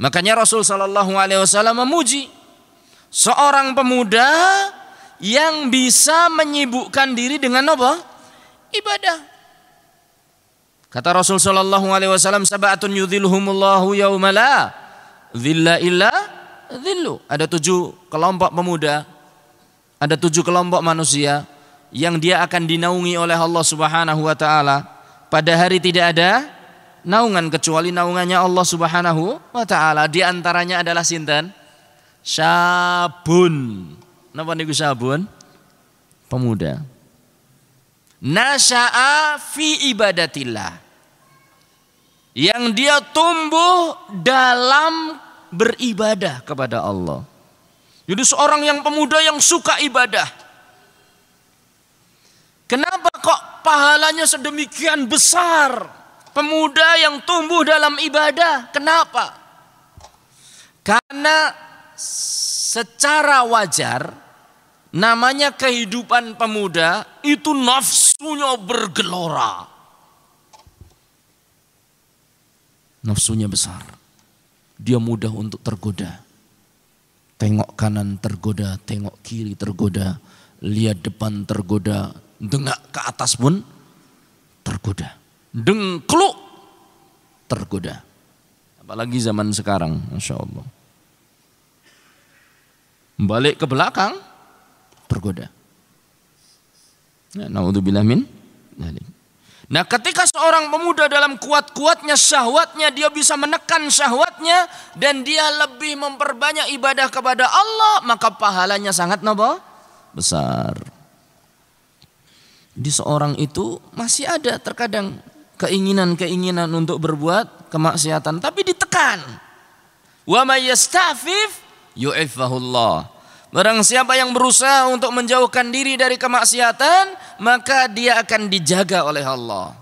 Makanya Rasul Shallallahu Alaihi Wasallam memuji seorang pemuda yang bisa menyibukkan diri dengan apa? Ibadah. Kata Rasul Shallallahu Alaihi Wasallam, sabatun yudhilhumullahu yaumala dhilla illa dhillu. Ada tujuh kelompok pemuda, ada tujuh kelompok manusia yang dia akan dinaungi oleh Allah Subhanahu Wa Taala. Pada hari tidak ada naungan kecuali naungannya Allah Subhanahu Wa Taala. Di antaranya adalah sinten? Sabun. Napa niku sabun? Pemuda. Nasya'a fi ibadatillah. Yang dia tumbuh dalam beribadah kepada Allah. Jadi seorang yang pemuda yang suka ibadah. Kenapa kok pahalanya sedemikian besar? Pemuda yang tumbuh dalam ibadah. Kenapa? Karena secara wajar namanya kehidupan pemuda itu nafsunya bergelora. Nafsunya besar. Dia mudah untuk tergoda. Tengok kanan tergoda, tengok kiri tergoda, lihat depan tergoda, dengak ke atas pun tergoda. Dengkluk tergoda. Apalagi zaman sekarang, Masya Allah. Balik ke belakang, tergoda. Nah, naudzubillah min Nah ketika seorang pemuda dalam kuat-kuatnya syahwatnya dia bisa menekan syahwatnya dan dia lebih memperbanyak ibadah kepada Allah maka pahalanya sangat nopo besar. Di seorang itu masih ada terkadang keinginan-keinginan untuk berbuat kemaksiatan tapi ditekan. Wa may yasta'fif yu'ifahullah. Barang siapa yang berusaha untuk menjauhkan diri dari kemaksiatan, maka dia akan dijaga oleh Allah.